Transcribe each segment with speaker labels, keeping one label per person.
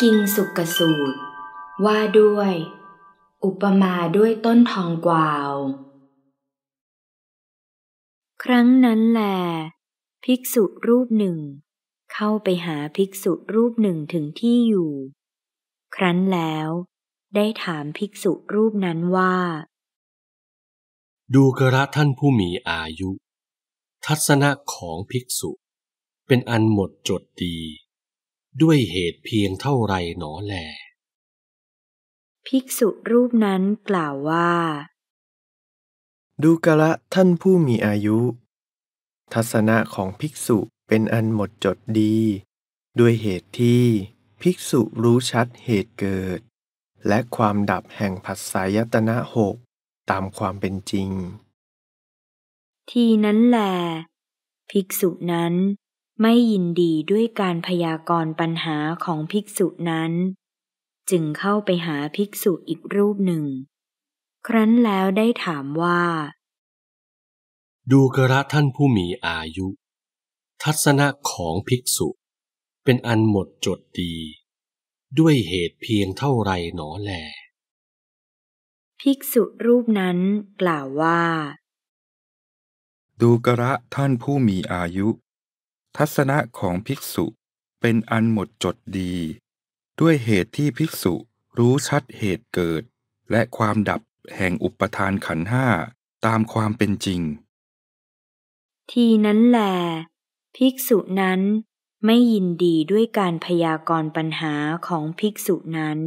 Speaker 1: กิงสุกสูตร ว่าด้วย อุปมาด้วยต้นทองกวาว
Speaker 2: ครั้งนั้นแล ภิกษุรูปหนึ่ง เข้าไปหาภิกษุรูปหนึ่งถึงที่อยู่ ครั้นแล้ว ได้ถามภิกษุรูปนั้นว่า
Speaker 3: ดูกระท่านผู้มีอายุ ทัศนะของภิกษุ เป็นอันหมดจดดี ด้วยเหตุเพียงเท่าไรหนอแล
Speaker 2: ภิกษุรูปนั้นกล่าวว่า
Speaker 4: ดูกระท่านผู้มีอายุ ทัศนะของภิกษุเป็นอันหมดจดดี ด้วยเหตุที่ภิกษุรู้ชัดเหตุเกิด และความดับแห่งผัสสายตนะหกตามความเป็นจริง
Speaker 2: ทีนั้นแลภิกษุนั้น ไม่ยินดีด้วยการพยากรณ์ปัญหาของภิกษุนั้น จึงเข้าไปหาภิกษุอีกรูปหนึ่ง ครั้นแล้วได้ถามว่า
Speaker 3: ดูกระท่านผู้มีอายุ ทัศนะของภิกษุ เป็นอันหมดจดดี ด้วยเหตุเพียงเท่าไรหนอแล
Speaker 2: ภิกษุรูปนั้นกล่าวว่า
Speaker 5: ดูกระท่านผู้มีอายุ ทัศนะของภิกษุเป็นอันหมดจดดี ด้วยเหตุที่ภิกษุรู้ชัดเหตุเกิด และความดับแห่งอุปทานขันธ์ห้าตามความเป็นจริง
Speaker 2: ทีนั้นแลภิกษุนั้นไม่ยินดีด้วยการพยากรณ์ปัญหาของภิกษุนั้น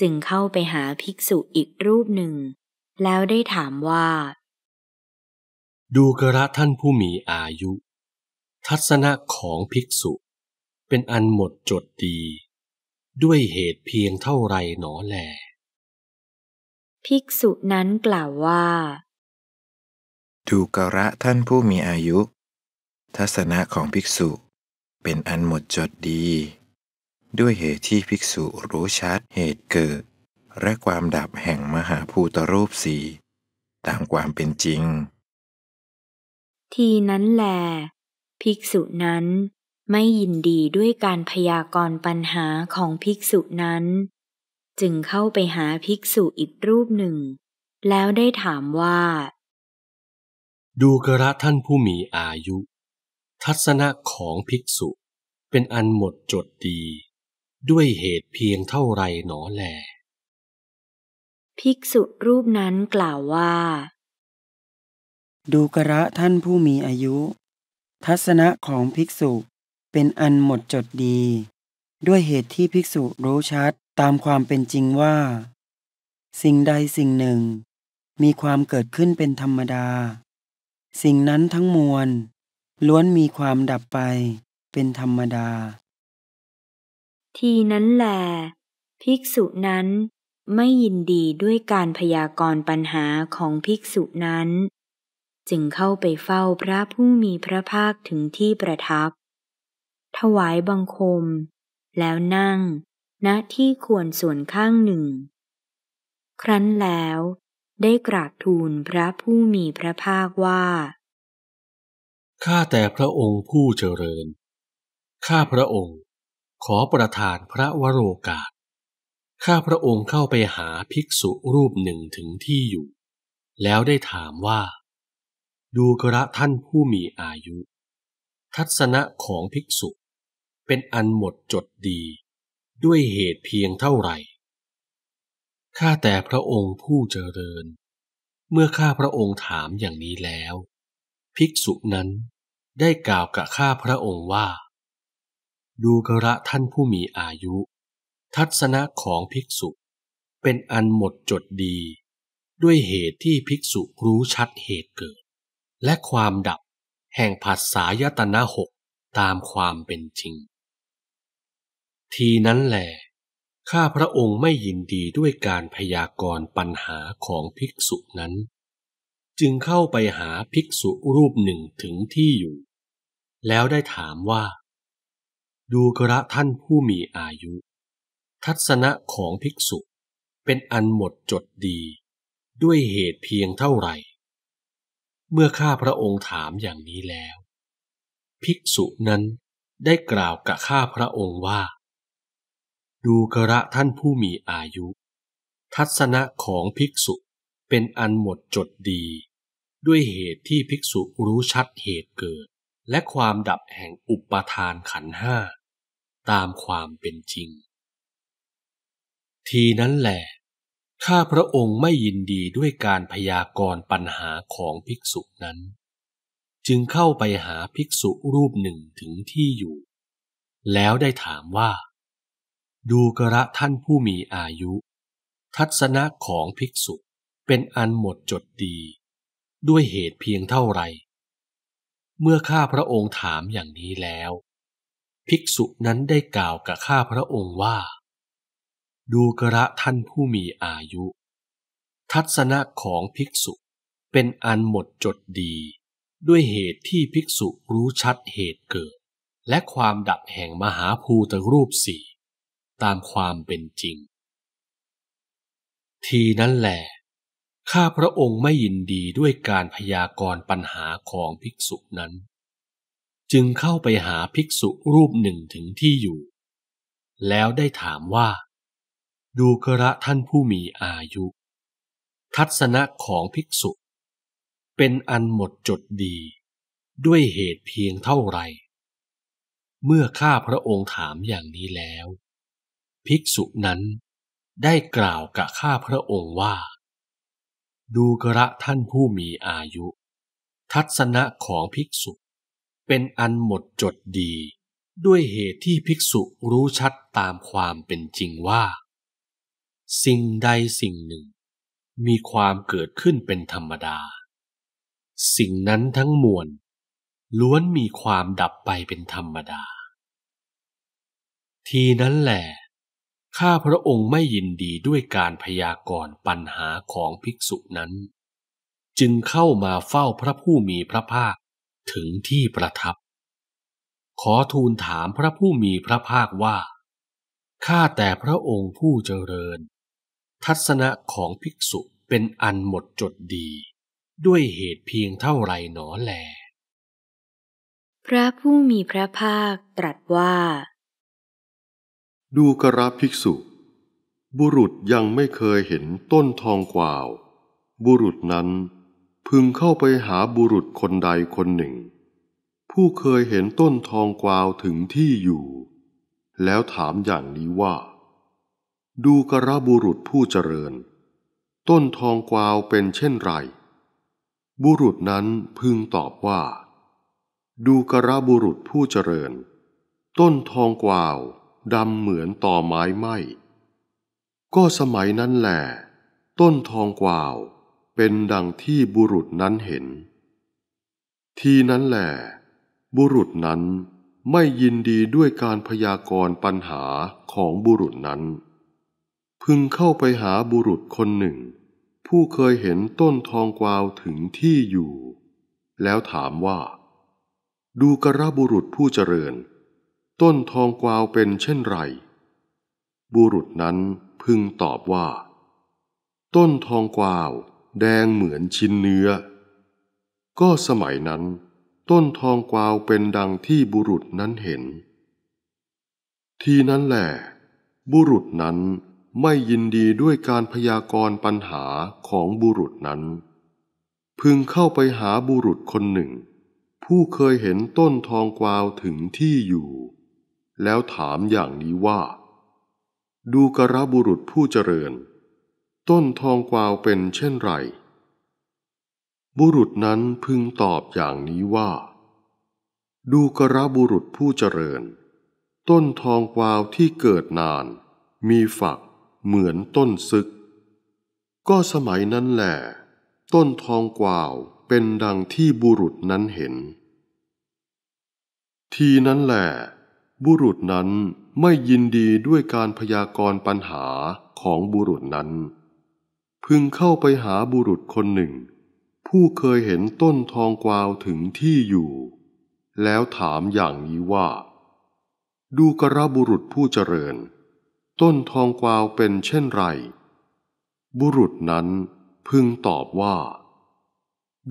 Speaker 2: จึงเข้าไปหาภิกษุอีกรูปหนึ่ง แล้วได้ถามว่า
Speaker 3: ดูกระท่านผู้มีอายุ ทัศนะของภิกษุ เป็นอันหมดจดดี ด้วยเหตุเพียงเท่าไรหนอแล
Speaker 2: ภิกษุนั้นกล่าวว่า
Speaker 6: ดูกระท่านผู้มีอายุ ทัศนะของภิกษุ เป็นอันหมดจดดี ด้วยเหตุที่ภิกษุรู้ชัดเหตุเกิด และความดับแห่งมหาภูตรูปสี่ตามความเป็นจริง
Speaker 2: ทีนั้นแล ภิกษุนั้นไม่ยินดีด้วยการพยากรณ์ปัญหาของภิกษุนั้น จึงเข้าไปหาภิกษุอีกรูปหนึ่ง แล้วได้ถามว่า
Speaker 3: ดูกระท่านผู้มีอายุ ทัศนะของภิกษุเป็นอันหมดจดดี ด้วยเหตุเพียงเท่าไรหนอแล
Speaker 2: ภิกษุรูปนั้นกล่าวว่า
Speaker 7: ดูกระท่านผู้มีอายุ ทัศนะของภิกษุเป็นอันหมดจดดี ด้วยเหตุที่ภิกษุรู้ชัดตามความเป็นจริงว่า สิ่งใดสิ่งหนึ่ง มีความเกิดขึ้นเป็นธรรมดา สิ่งนั้นทั้งมวล ล้วนมีความดับไปเป็นธรรมดา
Speaker 2: ทีนั้นแหลภิกษุนั้นไม่ยินดีด้วยการพยากรณ์ปัญหาของภิกษุนั้น จึงเข้าไปเฝ้าพระผู้มีพระภาคถึงที่ประทับ ถวายบังคม แล้วนั่งณที่ควรส่วนข้างหนึ่ง ครั้นแล้วได้กราบทูลพระผู้มีพระภาคว่า
Speaker 3: ข้าแต่พระองค์ผู้เจริญ ข้าพระองค์ขอประทานพระวโรกาส ข้าพระองค์เข้าไปหาภิกษุรูปหนึ่งถึงที่อยู่ แล้วได้ถามว่า ดูกระท่านผู้มีอายุ ทัศนะของภิกษุ เป็นอันหมดจดดี ด้วยเหตุเพียงเท่าไหร่ข้าแต่พระองค์ผู้เจริญ เมื่อข้าพระองค์ถามอย่างนี้แล้ว ภิกษุนั้นได้กล่าวกับข้าพระองค์ว่า ดูกระท่านผู้มีอายุ ทัศนะของภิกษุเป็นอันหมดจดดี ด้วยเหตุที่ภิกษุรู้ชัดเหตุเกิด และความดับแห่งผัสสายตนะหกตามความเป็นจริง ทีนั้นแหลข้าพระองค์ไม่ยินดีด้วยการพยากรณ์ปัญหาของภิกษุนั้น จึงเข้าไปหาภิกษุรูปหนึ่งถึงที่อยู่ แล้วได้ถามว่า ดูกระท่านผู้มีอายุ ทัศนะของภิกษุเป็นอันหมดจดดี ด้วยเหตุเพียงเท่าไหร่ เมื่อข้าพระองค์ถามอย่างนี้แล้ว ภิกษุนั้นได้กล่าวกับข้าพระองค์ว่า ดูกระท่านผู้มีอายุ ทัศนะของภิกษุเป็นอันหมดจดดี ด้วยเหตุที่ภิกษุรู้ชัดเหตุเกิด และความดับแห่งอุปทานขันห้า ตามความเป็นจริง ทีนั้นแหละ ข้าพระองค์ไม่ยินดีด้วยการพยากรณ์ปัญหาของภิกษุนั้น จึงเข้าไปหาภิกษุรูปหนึ่งถึงที่อยู่ แล้วได้ถามว่า ดูกระท่านผู้มีอายุ ทัศนะของภิกษุเป็นอันหมดจดดี ด้วยเหตุเพียงเท่าไรเมื่อข้าพระองค์ถามอย่างนี้แล้ว ภิกษุนั้นได้กล่าวกับข้าพระองค์ว่า ดูกระท่านผู้มีอายุ ทัศนะของภิกษุเป็นอันหมดจดดี ด้วยเหตุที่ภิกษุรู้ชัดเหตุเกิด และความดับแห่งมหาภูตรูปสี่ตามความเป็นจริง ทีนั้นแหลข้าพระองค์ไม่ยินดีด้วยการพยากรณ์ปัญหาของภิกษุนั้น จึงเข้าไปหาภิกษุรูปหนึ่งถึงที่อยู่ แล้วได้ถามว่า ดูกระท่านผู้มีอายุ ทัศนะของภิกษุ เป็นอันหมดจดดี ด้วยเหตุเพียงเท่าไร เมื่อข้าพระองค์ถามอย่างนี้แล้ว ภิกษุนั้นได้กล่าวกับข้าพระองค์ว่า ดูกระท่านผู้มีอายุ ทัศนะของภิกษุ เป็นอันหมดจดดี ด้วยเหตุที่ภิกษุรู้ชัดตามความเป็นจริงว่า สิ่งใดสิ่งหนึ่ง มีความเกิดขึ้นเป็นธรรมดา สิ่งนั้นทั้งมวล ล้วนมีความดับไปเป็นธรรมดา ทีนั้นแหละข้าพระองค์ไม่ยินดีด้วยการพยากรณ์ปัญหาของภิกษุนั้น จึงเข้ามาเฝ้าพระผู้มีพระภาคถึงที่ประทับ ขอทูลถามพระผู้มีพระภาคว่า ข้าแต่พระองค์ผู้เจริญ ทัศนะของภิกษุเป็นอันหมดจดดี ด้วยเหตุเพียงเท่าไรหนอแล
Speaker 2: พระผู้มีพระภาคตรัสว่า
Speaker 8: ดูกระภิกษุ บุรุษยังไม่เคยเห็นต้นทองกวาว บุรุษนั้นพึงเข้าไปหาบุรุษคนใดคนหนึ่ง ผู้เคยเห็นต้นทองกวาวถึงที่อยู่ แล้วถามอย่างนี้ว่า ดูกระบุรุษผู้เจริญ ต้นทองกวาวเป็นเช่นไร บุรุษนั้นพึงตอบว่า ดูกระบุรุษผู้เจริญ ต้นทองกวาวดำเหมือนต่อไม้ไหมก็สมัยนั้นแหละต้นทองกวาวเป็นดังที่บุรุษนั้นเห็น ทีนั้นแหละบุรุษนั้นไม่ยินดีด้วยการพยากรณ์ปัญหาของบุรุษนั้น พึงเข้าไปหาบุรุษคนหนึ่ง ผู้เคยเห็นต้นทองกวาวถึงที่อยู่ แล้วถามว่า ดูกระบุรุษผู้เจริญ ต้นทองกวาวเป็นเช่นไร บุรุษนั้นพึงตอบว่า ต้นทองกวาวแดงเหมือนชิ้นเนื้อ ก็สมัยนั้น ต้นทองกวาวเป็นดังที่บุรุษนั้นเห็น ทีนั้นแหละบุรุษนั้น ไม่ยินดีด้วยการพยากรณ์ปัญหาของบุรุษนั้น พึงเข้าไปหาบุรุษคนหนึ่ง ผู้เคยเห็นต้นทองกวาวถึงที่อยู่ แล้วถามอย่างนี้ว่า ดูกระบุรุษผู้เจริญ ต้นทองกวาวเป็นเช่นไร บุรุษนั้นพึงตอบอย่างนี้ว่า ดูกระบุรุษผู้เจริญ ต้นทองกวาวที่เกิดนานมีฝัก เหมือนต้นซึก ก็สมัยนั้นแหละต้นทองกวาวเป็นดังที่บุรุษนั้นเห็น ทีนั้นแหละบุรุษนั้นไม่ยินดีด้วยการพยากรณ์ปัญหาของบุรุษนั้น พึงเข้าไปหาบุรุษคนหนึ่ง ผู้เคยเห็นต้นทองกวาวถึงที่อยู่ แล้วถามอย่างนี้ว่า ดูกระบุรุษผู้เจริญ ต้นทองกวาวเป็นเช่นไร บุรุษนั้นพึงตอบว่า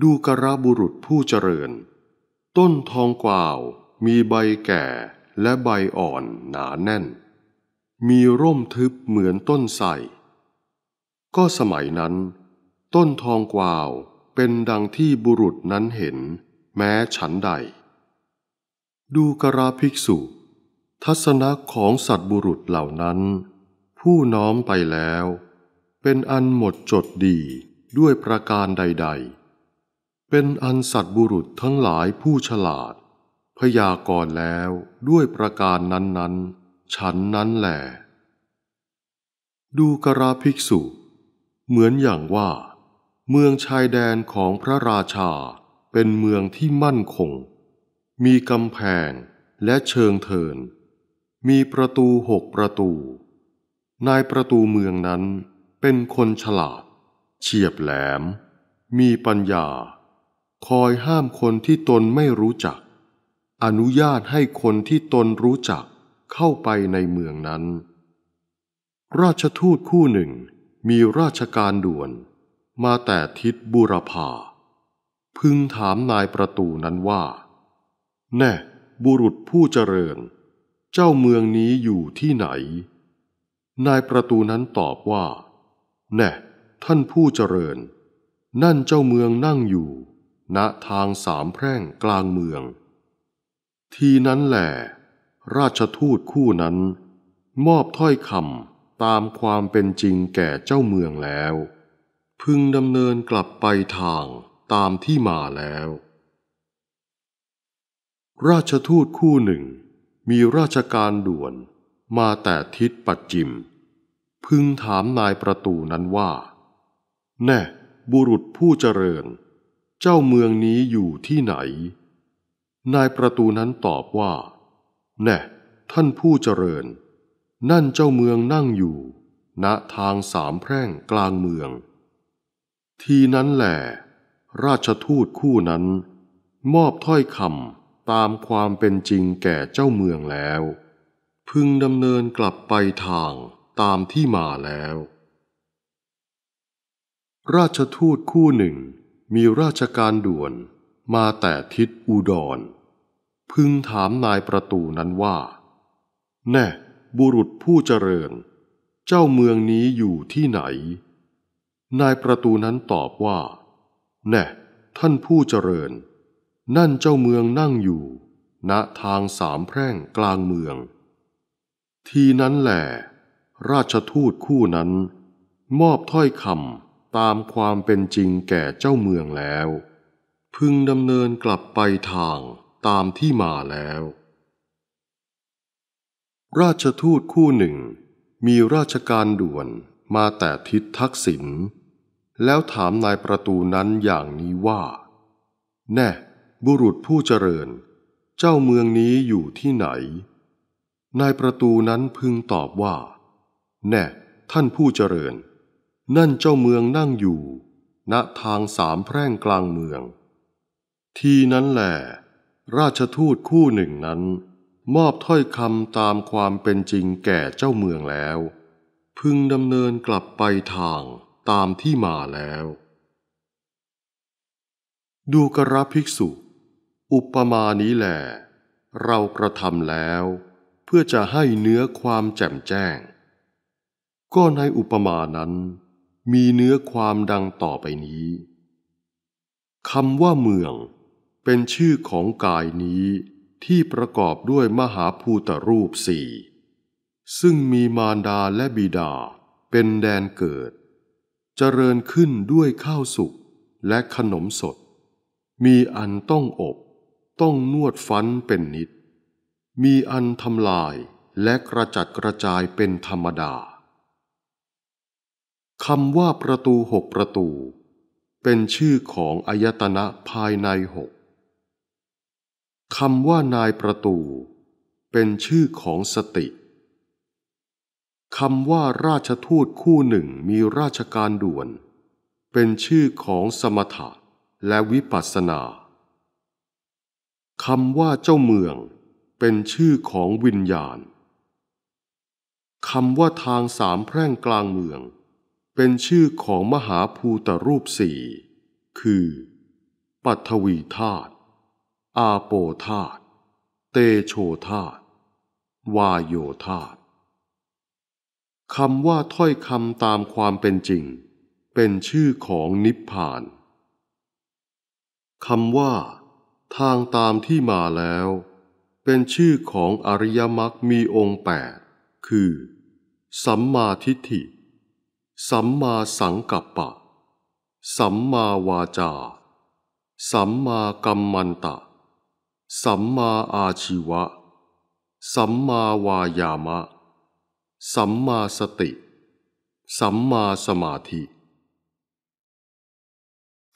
Speaker 8: ดูกระบุรุษผู้เจริญ ต้นทองกวาวมีใบแก่และใบอ่อนหนาแน่น มีร่มทึบเหมือนต้นไทรก็สมัยนั้น ต้นทองกวาวเป็นดังที่บุรุษนั้นเห็น แม้ฉันใด ดูกราภิกษุ ทัศนะของสัตบุรุษเหล่านั้น ผู้น้อมไปแล้ว เป็นอันหมดจดดีด้วยประการใด ๆ เป็นอันสัตบุรุษทั้งหลายผู้ฉลาด พยากรณ์แล้วด้วยประการนั้นๆ ฉันนั้นแหลดูกราภิกษุ เหมือนอย่างว่า เมืองชายแดนของพระราชาเป็นเมืองที่มั่นคง มีกำแพงและเชิงเทิน มีประตูหกประตู นายประตูเมืองนั้นเป็นคนฉลาด เฉียบแหลม มีปัญญา คอยห้ามคนที่ตนไม่รู้จัก อนุญาตให้คนที่ตนรู้จักเข้าไปในเมืองนั้น ราชทูตคู่หนึ่งมีราชการด่วน มาแต่ทิศบุรพาพึงถามนายประตูนั้นว่า แน่บุรุษผู้เจริญ เจ้าเมืองนี้อยู่ที่ไหน นายประตูนั้นตอบว่า แน่ ท่านผู้เจริญ นั่นเจ้าเมืองนั่งอยู่ ณ ทางสามแพร่งกลางเมือง ทีนั้นแหละราชทูตคู่นั้น มอบถ้อยคำตามความเป็นจริงแก่เจ้าเมืองแล้ว พึงดำเนินกลับไปทางตามที่มาแล้ว ราชทูตคู่หนึ่ง มีราชการด่วนมาแต่ทิศปัจจิม พึงถามนายประตูนั้นว่า แน่บุรุษผู้เจริญ เจ้าเมืองนี้อยู่ที่ไหน นายประตูนั้นตอบว่า แน่ท่านผู้เจริญ นั่นเจ้าเมืองนั่งอยู่ ณทางสามแพร่งกลางเมือง ทีนั้นแหละราชทูตคู่นั้น มอบถ้อยคำ ตามความเป็นจริงแก่เจ้าเมืองแล้ว พึงดำเนินกลับไปทางตามที่มาแล้ว ราชทูตคู่หนึ่งมีราชการด่วนมาแต่ทิศอุดร พึงถามนายประตูนั้นว่า แน่บุรุษผู้เจริญ เจ้าเมืองนี้อยู่ที่ไหน นายประตูนั้นตอบว่า แน่ท่านผู้เจริญ นั่นเจ้าเมืองนั่งอยู่ ณทางสามแพร่งกลางเมือง ทีนั้นแหละราชทูตคู่นั้น มอบถ้อยคำตามความเป็นจริงแก่เจ้าเมืองแล้ว พึงดำเนินกลับไปทางตามที่มาแล้ว ราชทูตคู่หนึ่ง มีราชการด่วนมาแต่ทิศทักษิณแล้วถามนายประตูนั้นอย่างนี้ว่า แน่ บุรุษผู้เจริญ เจ้าเมืองนี้อยู่ที่ไหน นายประตูนั้นพึงตอบว่า แน่ ท่านผู้เจริญ นั่นเจ้าเมืองนั่งอยู่ ณทางสามแพร่งกลางเมือง ทีนั้นแหละราชทูตคู่หนึ่งนั้น มอบถ้อยคำตามความเป็นจริงแก่เจ้าเมืองแล้ว พึงดำเนินกลับไปทางตามที่มาแล้ว ดูกระภิกษุ อุปมานี้แหลเรากระทำแล้ว เพื่อจะให้เนื้อความแจ่มแจ้ง ก็ในอุปมานั้น มีเนื้อความดังต่อไปนี้คำว่าเมืองเป็นชื่อของกายนี้ที่ประกอบด้วยมหาภูตรูปสี่ซึ่งมีมารดาและบิดาเป็นแดนเกิด เจริญขึ้นด้วยข้าวสุกและขนมสด มีอันต้องอบ ต้องนวดฟันเป็นนิด มีอันทำลายและกระจัดกระจายเป็นธรรมดาคำว่าประตูหกประตู เป็นชื่อของอายตนะภายในหกคำว่านายประตู เป็นชื่อของสติคำว่าราชทูตคู่หนึ่งมีราชการด่วน เป็นชื่อของสมถะและวิปัสสนา คำว่าเจ้าเมือง เป็นชื่อของวิญญาณคำว่าทางสามแพร่งกลางเมือง เป็นชื่อของมหาภูตรูปสี่ คือ ปัทวีธาตุ อาโปธาตุ เตโชธาตุ วาโยธาตุคำว่าถ้อยคำตามความเป็นจริง เป็นชื่อของนิพพานคำว่า ทางตามที่มาแล้ว เป็นชื่อของอริยมรรคมีองค์แปดคือ สัมมาทิฏฐิ สัมมาสังกัปปะ สัมมาวาจา สัมมากัมมันตะ สัมมาอาชีวะ สัมมาวายามะ สัมมาสติ สัมมาสมาธิ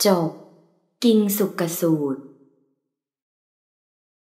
Speaker 1: จบ กิงสุกสูตร